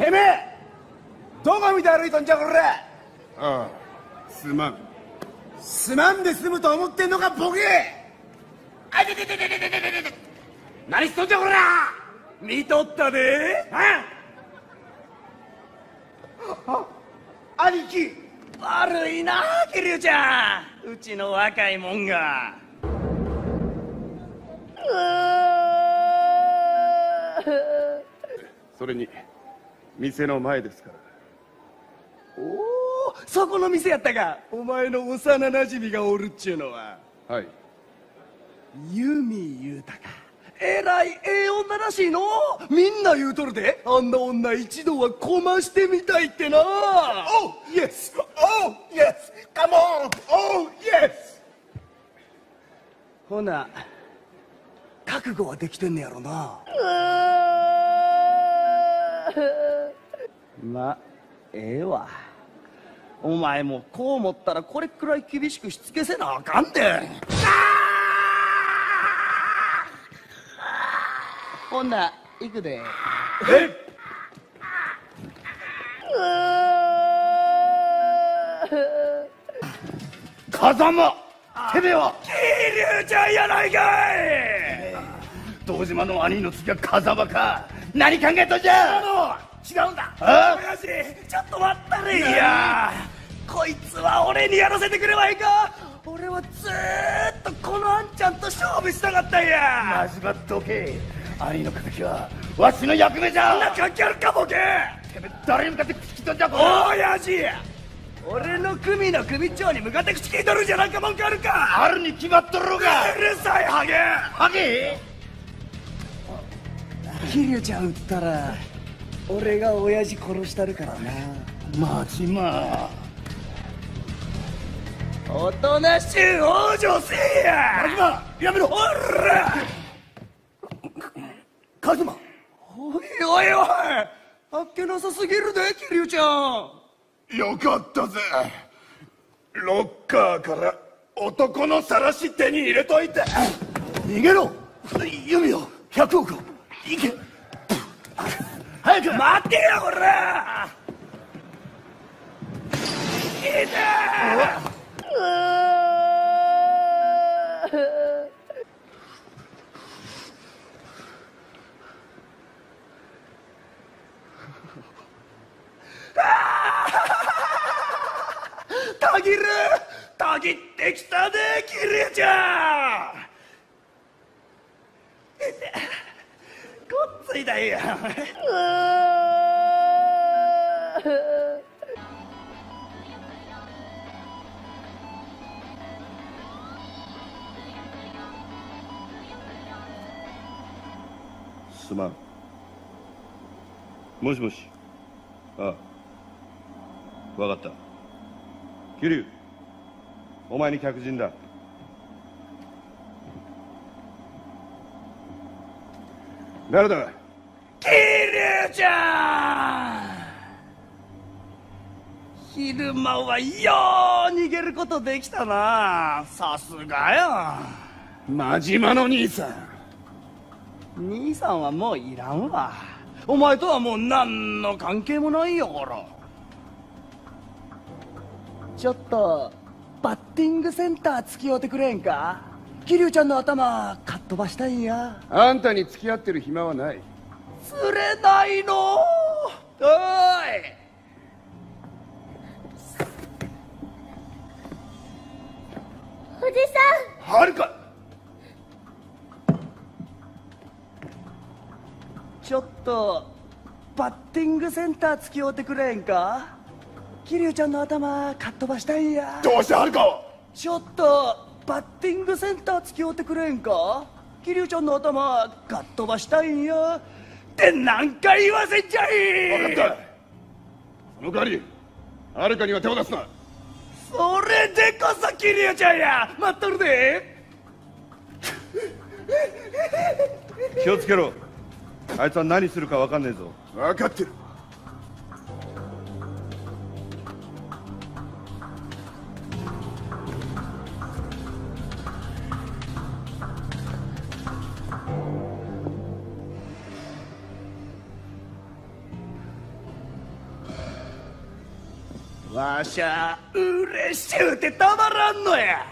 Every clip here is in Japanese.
てめえどこ見て歩いとんじゃこれああすまん。すまんで済むと思ってんのかボケ。あいててててててててて何しとんじゃこら。見とったで。あ兄貴。悪いな桐生ちゃん。うちの若いもんが。それに店の前ですから。おおそこの店やったか。お前の幼なじみがおるっちゅうのは。はい。ユミ言うたか。えらいええ女らしいの。みんな言うとるで。あんな女一度はこましてみたいってな。Oh yes. Oh yes. Come on. Oh yes. ほな覚悟はできてんねやろなまええわ。お前もこう思ったらこれくらい厳しくしつけせなあかんで。ほんな行くで。え風間てめえは？桐生ちゃんやないかい！堂島の兄の次は風間か。何考えとんじゃ違うんだ。あ？親父ちょっと待ったれいやこいつは俺にやらせてくれまいか。俺はずーっとこのあんちゃんと勝負したかったんや。始まっとけ。兄の敵はわしの役目じゃ。そんな関係あるかボケ。てめえ誰に向かって口利きとんじゃこお親父俺の組の組長に向かって口聞いとるんじゃなんか文句あるか。あるに決まっとるがうるさいハゲ。ハゲ？桐生ちゃん撃ったら俺が親父殺したるからな。まちまおとなしゅう往生せえや。今やめろ。おら。カズマおいおい。おいあっけなさすぎるで桐生ちゃん。よかったぜ。ロッカーから男の晒し手に入れといて。逃げろ。弓よ100億行け早く待てよこらいたたぎるたぎってきたで桐生ちゃんごっついだいや。すまん。もしもし。ああ。わかった。桐生お前に客人だ。誰だ？桐生ちゃん。昼間はよう逃げることできたな。さすがや真島の兄さん。兄さんはもういらんわ。お前とはもう何の関係もないよほら。ちょっとバッティングセンター付き合うてくれんか？桐生ちゃんの頭かっ飛ばしたいんや。あんたに付き合ってる暇はない。釣れないの？おい！おじさはるか！ちょっとバッティングセンター付き合うてくれんか？桐生ちゃんの頭かっ飛ばしたいんや。どうしてはるかを？ちょっとバッティングセンター付き合うてくれんか？桐生ちゃんの頭かっ飛ばしたいんやって何回言わせんじゃい！分かった。その代わりはるかには手を出すな。それでこそ桐生ちゃんや！待っとるで！気をつけろ。あいつは何するか分かんねえぞ。分かってるわしゃ嬉しゅうてたまらんのや。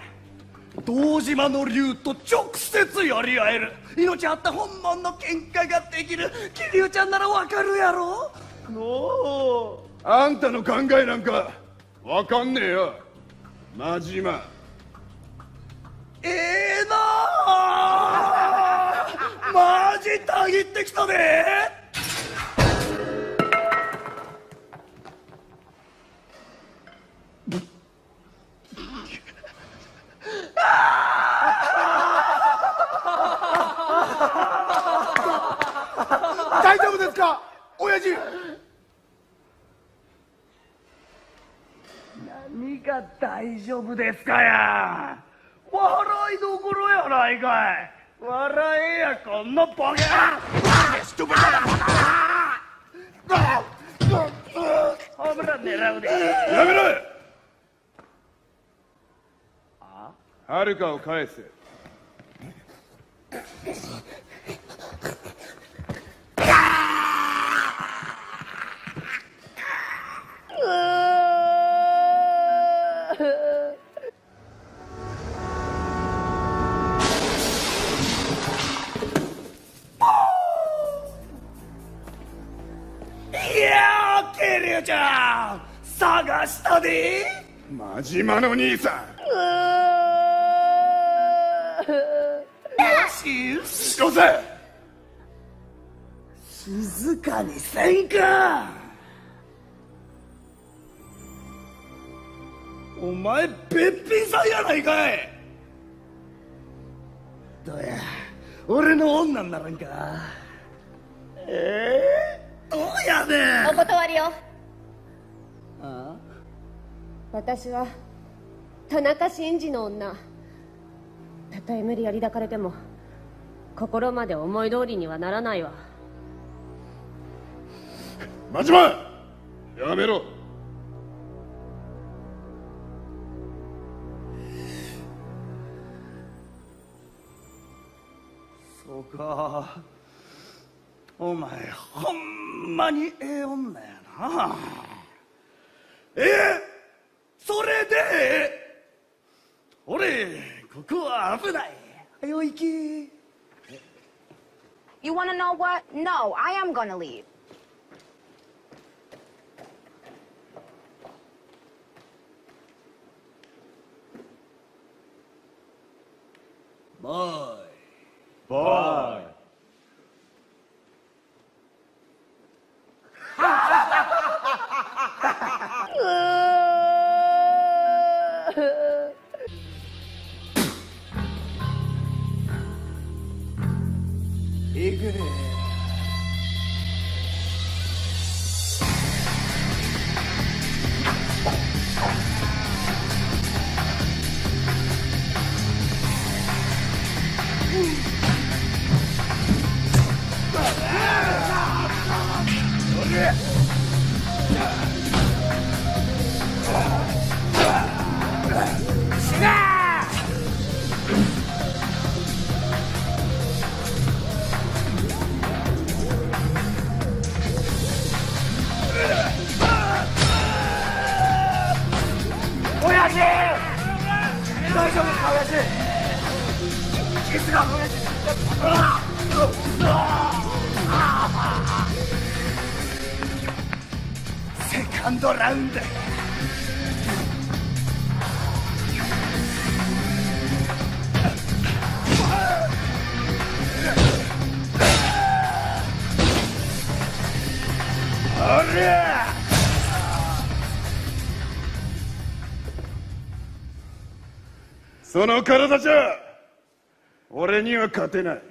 堂島の竜と直接やり合える。命あった本物の喧嘩ができる。桐生ちゃんならわかるやろ。のあんたの考えなんかわかんねえよ。真島。ええなあ。マジたぎってきたで大丈夫ですかや。笑いどころやないかい。笑えやこんなボケホームラン狙うでやめろはるかを返せいやーケリュウちゃん探したで。真島の兄さよしよしんよせ静かにせんか。お前べっぴんさんやないかい。どうや俺の女にならんか。ええどうやねん。お断りよあ私は田中真司の女。たとえ無理やり抱かれても心まで思い通りにはならないわ。真島やめろ。そうかお前ほんまにええ女やなえそれで俺ここは危ないはよ行き You want to know what? No, I am to leave. バえぐセカンドラウンドその体じゃ俺には勝てない。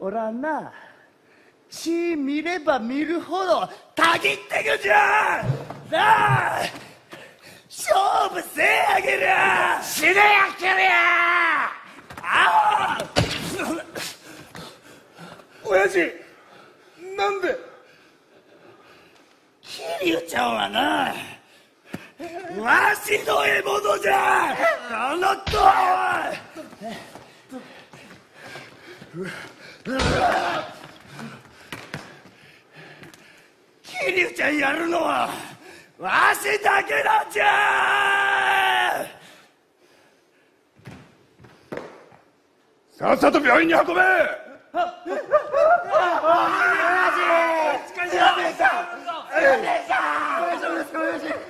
おらな。血見れば見るほどたぎってくじゃん。なあ勝負せえやげりゃ。死ねやけりゃ。あ親父なんで。桐生ちゃんはなわしの獲物じゃあのとちゃんやるのはわしだけなんじゃさっさと病院に運べ。大丈夫ですか親父